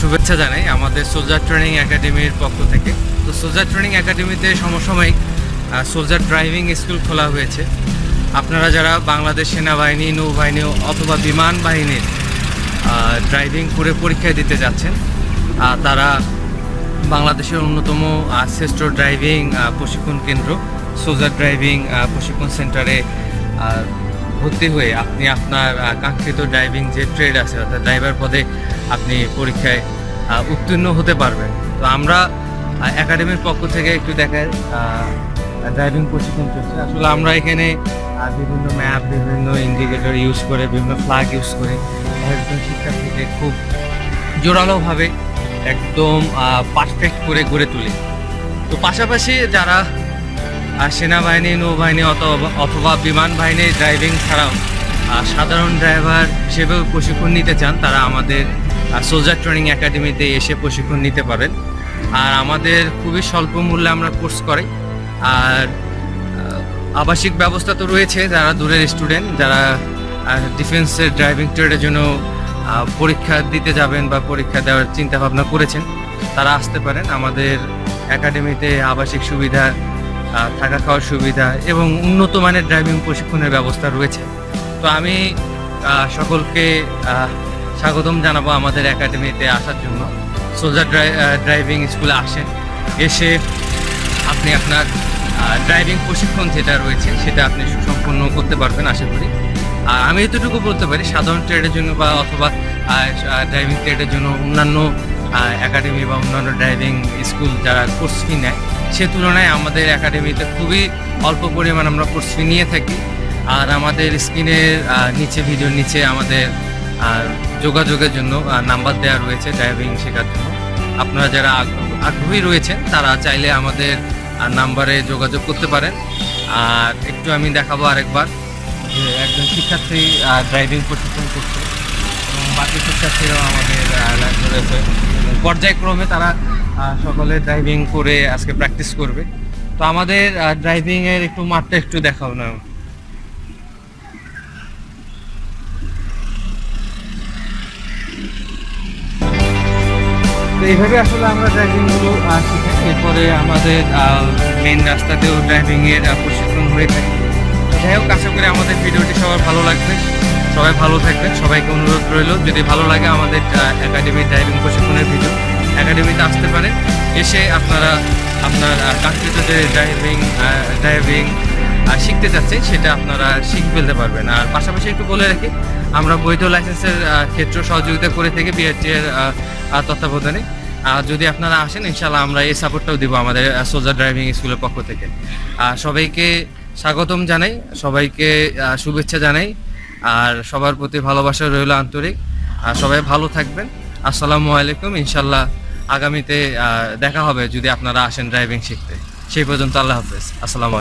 শুভেচ্ছা জানাই আমাদের সোলজার ট্রেনিং একাডেমির পক্ষ থেকে। তো সোলজার ট্রেনিং একাডেমিতে সমসাময়িক সোলজার ড্রাইভিং স্কুল খোলা হয়েছে। আপনারা যারা বাংলাদেশ সেনাবাহিনী, নৌবাহিনী অথবা বিমান বাহিনীর ড্রাইভিং করে পরীক্ষা দিতে যাচ্ছেন তারা বাংলাদেশের অন্যতম শ্রেষ্ঠ ড্রাইভিং প্রশিক্ষণ কেন্দ্র সোলজার ড্রাইভিং প্রশিক্ষণ সেন্টারে ভর্তি হয়ে আপনি আপনার কাঙ্ক্ষিত ড্রাইভিং যে ট্রেড আছে, অর্থাৎ ড্রাইভার পদে আপনি পরীক্ষায় উত্তীর্ণ হতে পারবেন। তো আমরা একাডেমির পক্ষ থেকে একটু দেখাই ড্রাইভিং প্রশিক্ষণ চলছে। আসলে আমরা এখানে বিভিন্ন ম্যাপ বিভিন্ন ইন্ডিকেটর ইউজ করে, বিভিন্ন ফ্ল্যাগ ইউজ করে, একজন শিক্ষার্থীকে খুব জোরালোভাবে একদম পারফেক্ট করে গড়ে তুলি। তো পাশাপাশি যারা আহ, সেনাবাহিনী নৌবাহিনী অথবা বিমান বাহিনীর ড্রাইভিং ছাড়াও সাধারণ ড্রাইভার হিসেবেও প্রশিক্ষণ নিতে চান তারা আমাদের সোলজার ট্রেনিং একাডেমিতে এসে প্রশিক্ষণ নিতে পারেন আর আমাদের খুবই স্বল্প মূল্যে আমরা কোর্স করাই। আর আবাসিক ব্যবস্থা তো রয়েছে যারা দূরের স্টুডেন্ট যারা ডিফেন্সের ড্রাইভিং ট্রেডের জন্য পরীক্ষা দিতে যাবেন বা পরীক্ষা দেওয়ার চিন্তা ভাবনা করেছেন তারা আসতে পারেন। আমাদের একাডেমিতে আবাসিক সুবিধা থাকা খাওয়ার সুবিধা এবং উন্নত মানের ড্রাইভিং প্রশিক্ষণের ব্যবস্থা রয়েছে। তো আমি সকলকে স্বাগতম জানাব আমাদের একাডেমিতে আসার জন্য। সোলজার ড্রাইভিং স্কুলে আসেন। এসে আপনি আপনার ড্রাইভিং প্রশিক্ষণ যেটা রয়েছে সেটা আপনি সুসম্পন্ন করতে পারবেন আশা করি। আর আমি এতটুকু বলতে পারি, সাধারণ ট্রেডের জন্য বা অথবা ড্রাইভিং ট্রেডের জন্য অন্যান্য একাডেমি বা অন্যান্য ড্রাইভিং স্কুল যারা কোর্স ফি নেয় সে তুলনায় আমাদের একাডেমিতে খুবই অল্প পরিমাণ আমরা কোর্স ফি নিয়ে থাকি। আর আমাদের স্ক্রিনের নিচে ভিডিওর নিচে আমাদের যোগাযোগের জন্য নাম্বার দেওয়া রয়েছে ড্রাইভিং শেখার জন্য। আপনারা যারা আগ্রহ- রয়েছেন, তারা চাইলে আমাদের নাম্বারে যোগাযোগ করতে পারেন। আর একটু আমি দেখাবো আরেকবার যে একজন শিক্ষার্থী ড্রাইভিং প্রশিক্ষণ করছে। এবং বাকি শিক্ষার্থীরাও আমাদের রয়েছে। পর্যায়ক্রমে তারা সকলে ড্রাইভিং করে আজকে প্র্যাকটিস করবে। তো আমাদের ড্রাইভিং এর একটু মাঠটা একটু দেখাও না এইভাবে আসলে আমরা ড্রাইভিংগুলো আহ, এরপরে আমাদের মেইন রাস্তাতেও ড্রাইভিং এর প্রশিক্ষণ হয়ে থাকে। যাই হোক আশা করি আমাদের ভিডিওটি সবার ভালো লাগবে। সবাই ভালো থাকবেন। সবাইকে অনুরোধ রইল যদি ভালো লাগে আমাদের একাডেমি ড্রাইভিং প্রশিক্ষণের ভিডিও একাডেমিতে আসতে পারেন এসে আপনারা আপনার কাঙ্ক্ষিত যে ড্রাইভিং ড্রাইভিং শিখতে চাচ্ছেন সেটা আপনারা শিখে ফেলতে পারবেন। আর পাশাপাশি একটু বলে রাখি, আমরা বৈধ লাইসেন্সের ক্ষেত্র সহযোগিতা করে থেকে বিআরটি এর তত্ত্বাবধানে। আর যদি আপনারা আসেন ইনশাল্লাহ আমরা এই সাপোর্টটাও দিব আমাদের সোজা ড্রাইভিং স্কুলের পক্ষ থেকে। আর সবাইকে স্বাগতম জানাই, সবাইকে শুভেচ্ছা জানাই। আর সবার প্রতি ভালোবাসা রইল আন্তরিক। আর সবাই ভালো থাকবেন। আসসালামু আলাইকুম ইনশাল্লাহ আগামীতে দেখা হবে যদি আপনারা আসেন ড্রাইভিং শিখতে। সেই পর্যন্ত আল্লাহ হাফেজ। আসসালামু